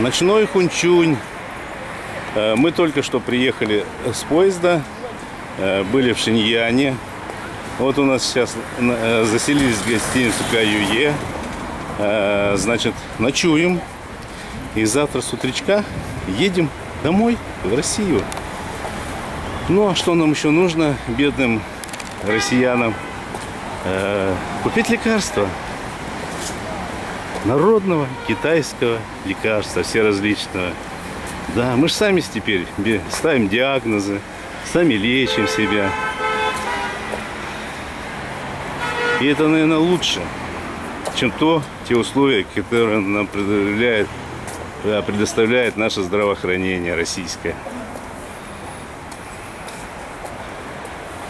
Ночной Хунчунь. Э, Мы только что приехали с поезда, э, были в Шиньяне. Вот у нас сейчас э, заселились в гостиницу Каюе. Значит, ночуем. И завтра с утречка едем домой, в Россию. Ну, а что нам еще нужно, бедным россиянам? Купить лекарства народного китайского лекарства, все различного. Да, мы же сами теперь ставим диагнозы, сами лечим себя. И это, наверное, лучше, чем то, те условия, которые нам предоставляет, да, предоставляет наше здравоохранение российское.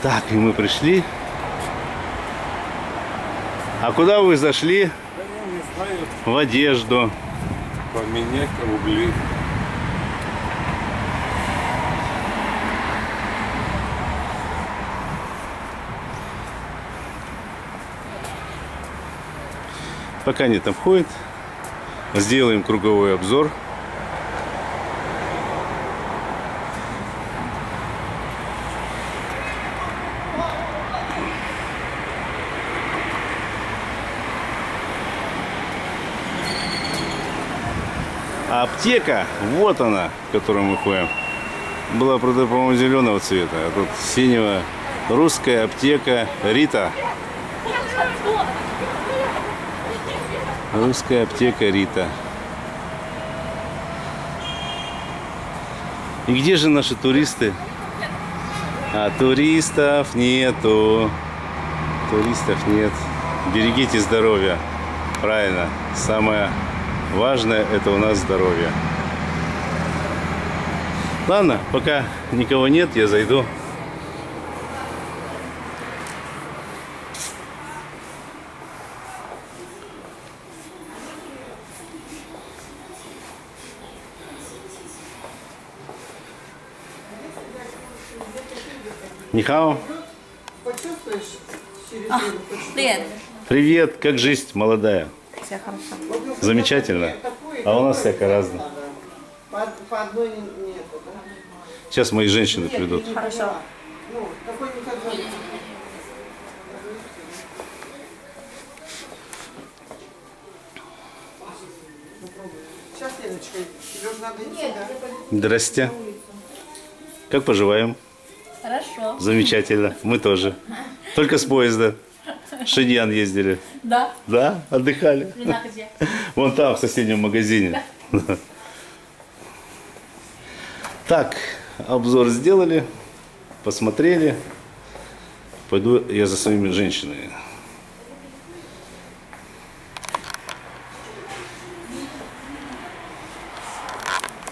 Так, и мы пришли. А куда вы зашли? В одежду. поменять рубли. Пока они там ходят, сделаем круговой обзор. А аптека, вот она, в которую мы ходим. Была, правда, по-моему, зеленого цвета, а тут синего. Русская аптека Рита. Русская аптека Рита. И где же наши туристы? А туристов нету. Туристов нет. Берегите здоровье. Правильно. Самое важное это у нас здоровье. Ладно, пока никого нет, я зайду. Нихао. Почувствуешь через А. Привет. Привет, как жизнь молодая? Все хорошо. Замечательно. А у нас всякое разное. По, по одной не- нету, да? Сейчас мои женщины придут. Хорошо. Ну, какой-нибудь одной. Сейчас, Леночка, тебе уже надо идти, да? Здрасте. Как поживаем? Хорошо. Замечательно. Мы тоже. Только с поезда. Шиньян ездили. Да. Да? Отдыхали. Жена где? Вон там, в соседнем магазине. Так, обзор сделали, посмотрели. Пойду я за своими женщинами.